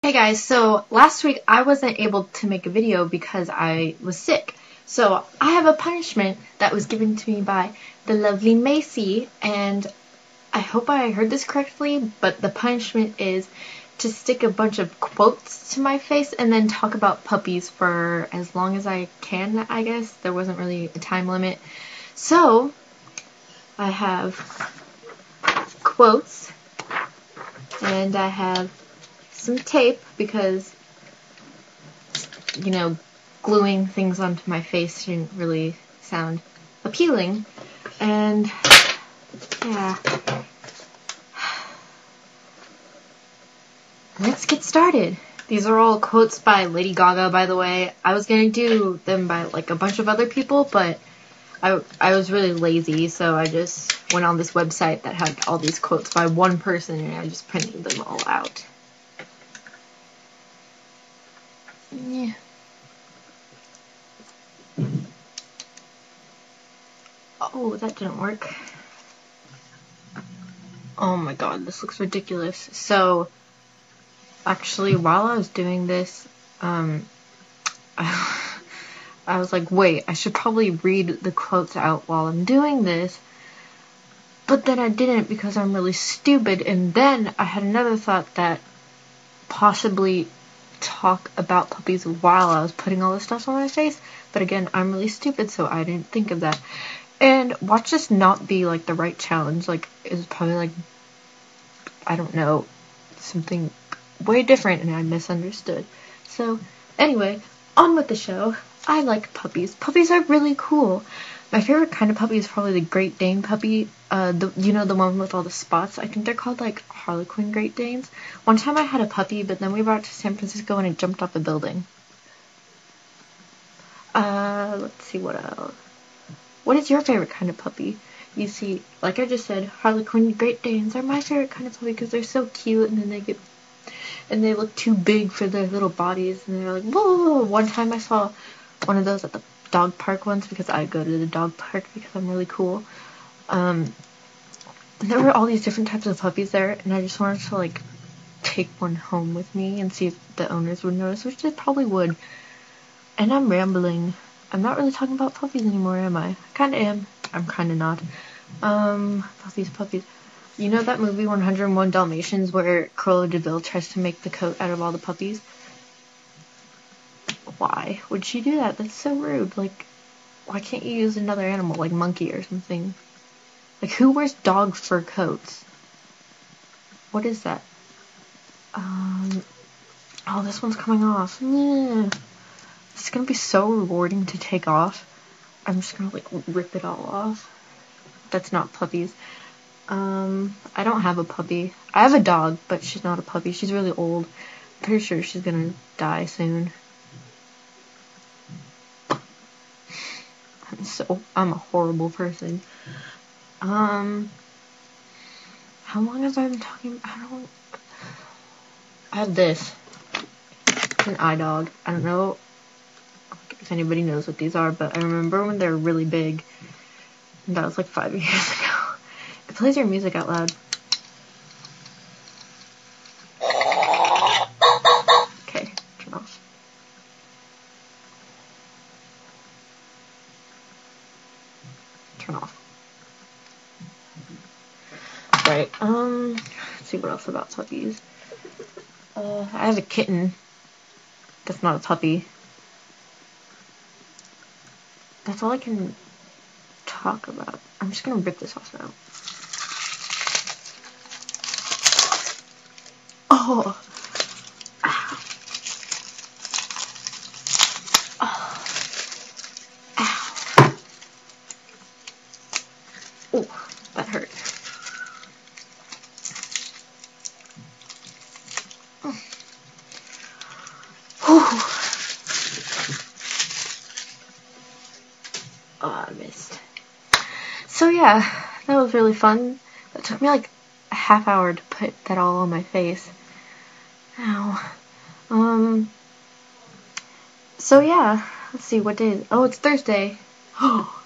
Hey guys, so last week I wasn't able to make a video because I was sick. So I have a punishment that was given to me by the lovely Macy and I hope I heard this correctly, but the punishment is to stick a bunch of quotes to my face and then talk about puppies for as long as I can, I guess. There wasn't really a time limit. So I have quotes and I have some tape because, you know, gluing things onto my face didn't really sound appealing. And, yeah. Let's get started. These are all quotes by Lady Gaga, by the way. I was gonna do them by like a bunch of other people, but I, I was really lazy, so I just went on this website that had all these quotes by one person and I just printed them all out. Yeah. Oh, that didn't work. Oh my god, this looks ridiculous. So, actually, while I was doing this, um, I, I was like, wait, I should probably read the quotes out while I'm doing this. But then I didn't because I'm really stupid, and then I had another thought that possibly talk about puppies while I was putting all this stuff on my face. But again, I'm really stupid, so I didn't think of that. And watch this not be like the right challenge. Like it was probably like I don't know something way different, and I misunderstood. So anyway, on with the show. I like puppies. Puppies are really cool. My favorite kind of puppy is probably the Great Dane puppy. Uh, the you know the one with all the spots. I think they're called like Harlequin Great Danes. One time I had a puppy, but then we brought it to San Francisco and it jumped off a building. Uh, let's see what else. What is your favorite kind of puppy? You see, like I just said, Harlequin Great Danes are my favorite kind of puppy because they're so cute and then they get and they look too big for their little bodies and they're like whoa. One time I saw one of those at the dog park once because I go to the dog park because I'm really cool. Um, there were all these different types of puppies there, and I just wanted to like take one home with me and see if the owners would notice, which they probably would. And I'm rambling. I'm not really talking about puppies anymore, am I? I kind of am. I'm kind of not. Um, puppies, puppies. You know that movie 101 Dalmatians where Cruella de Vil tries to make the coat out of all the puppies? Why would she do that? That's so rude. Like, why can't you use another animal, like monkey or something? Like, who wears dog fur coats? What is that? Um, oh, this one's coming off. Yeah. It's gonna be so rewarding to take off. I'm just gonna, like, rip it all off. That's not puppies. Um, I don't have a puppy. I have a dog, but she's not a puppy. She's really old. Pretty sure she's gonna die soon. So I'm a horrible person. Um, how long have I been talking? I don't. I have this. It's an iDog. I don't know if anybody knows what these are, but I remember when they were really big. That was like five years ago. It plays your music out loud. Right, um, let's see what else about puppies. Uh, I have a kitten. That's not a puppy. That's all I can talk about. I'm just gonna rip this off now. Oh! Oh, I missed. So yeah, that was really fun. It took me like a half hour to put that all on my face. Ow. Um. So yeah, let's see what day. Is oh, it's Thursday. Oh.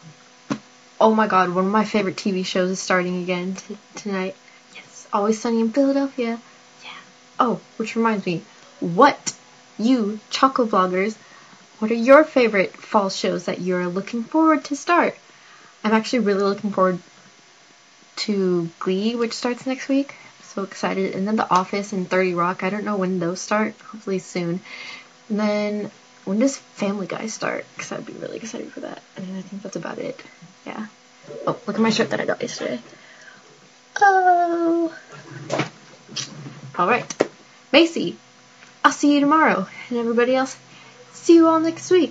oh my God, one of my favorite TV shows is starting again tonight. Yes, Always Sunny in Philadelphia. Yeah. Oh, which reminds me, what you Chocovloggers, what are your favorite fall shows that you're looking forward to start? I'm actually really looking forward to Glee, which starts next week. So excited. And then The Office and 30 Rock. I don't know when those start. Hopefully soon. And then when does Family Guy start? Because I'd be really excited for that. And I think that's about it. Yeah. Oh, look at my shirt that I got yesterday. Oh. Alright. Macy, I'll see you tomorrow. And everybody else, see you all next week.